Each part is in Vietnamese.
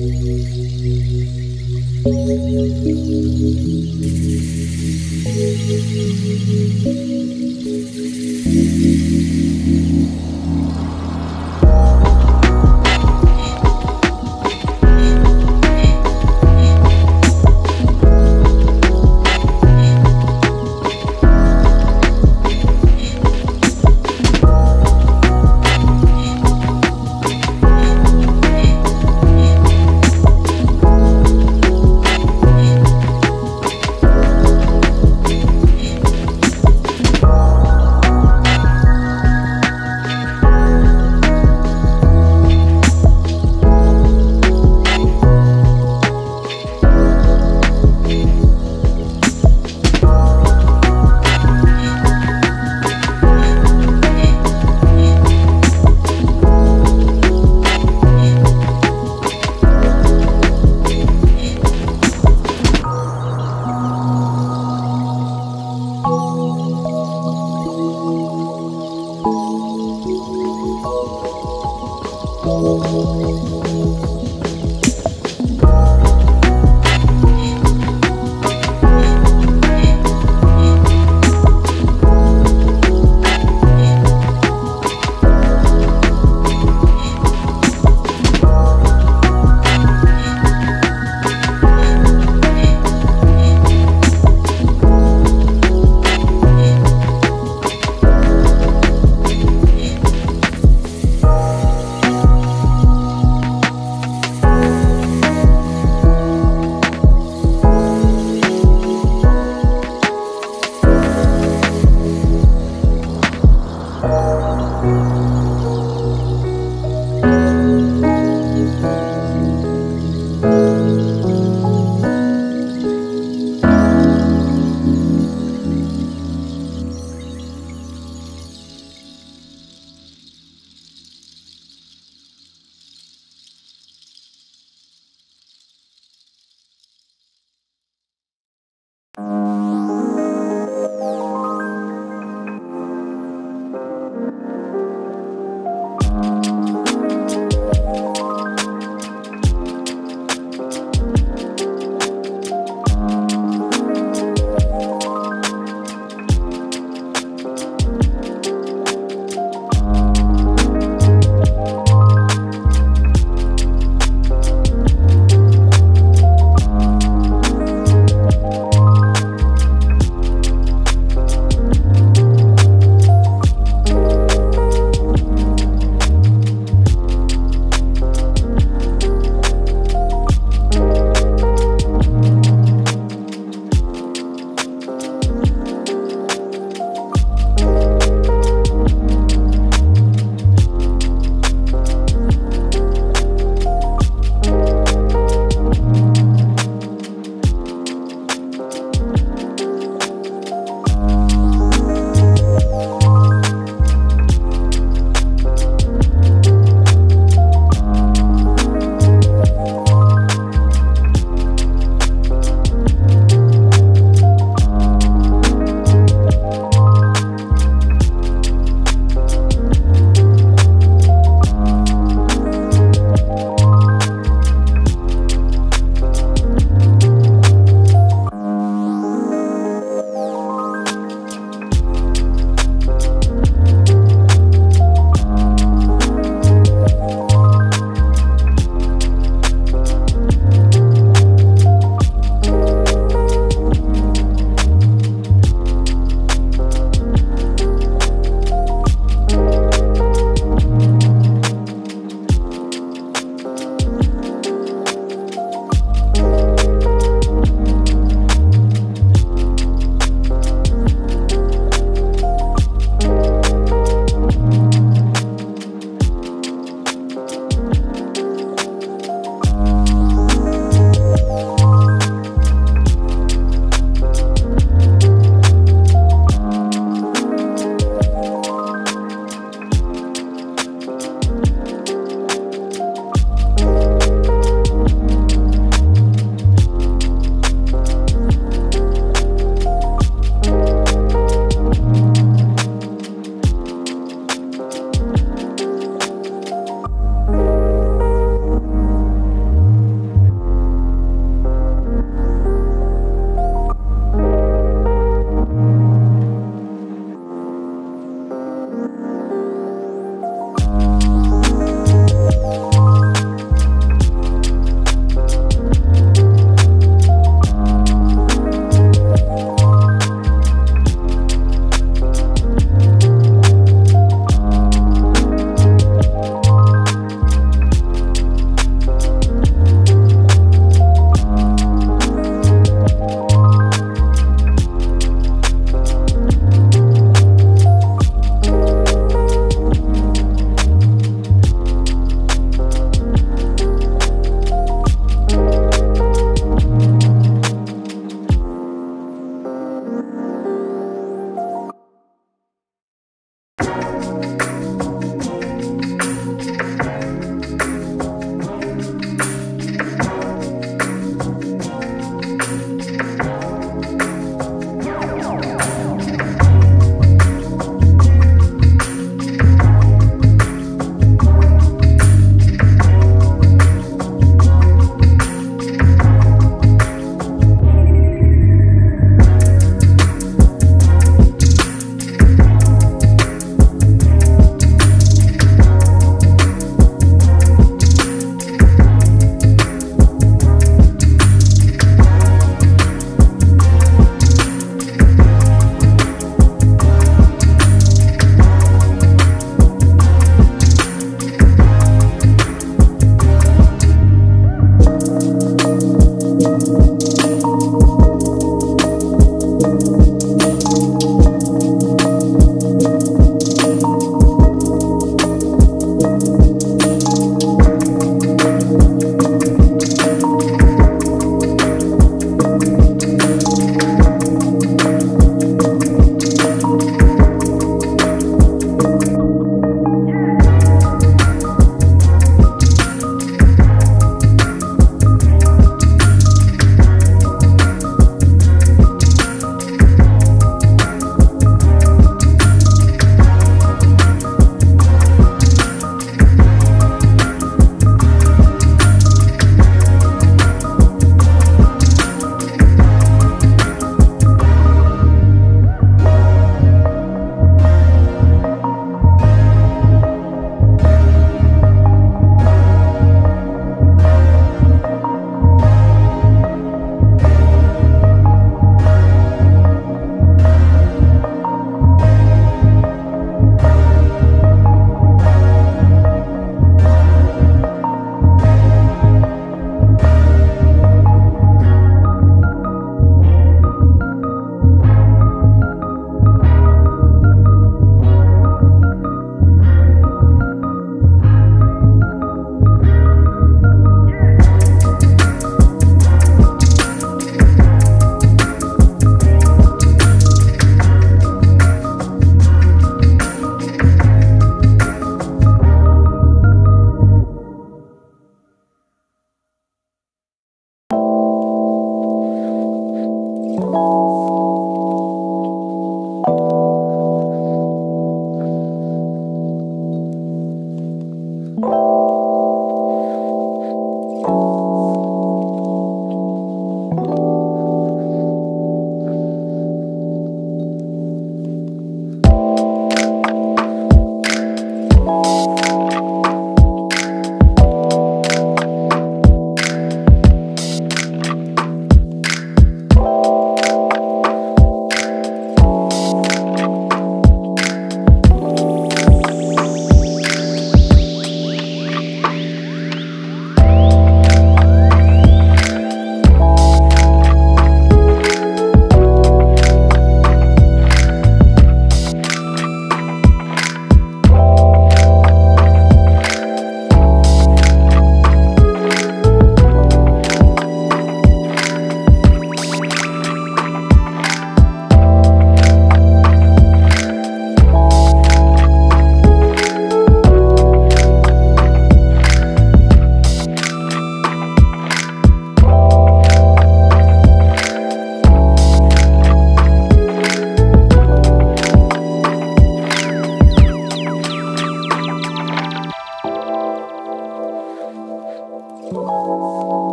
Thank you.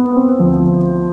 Música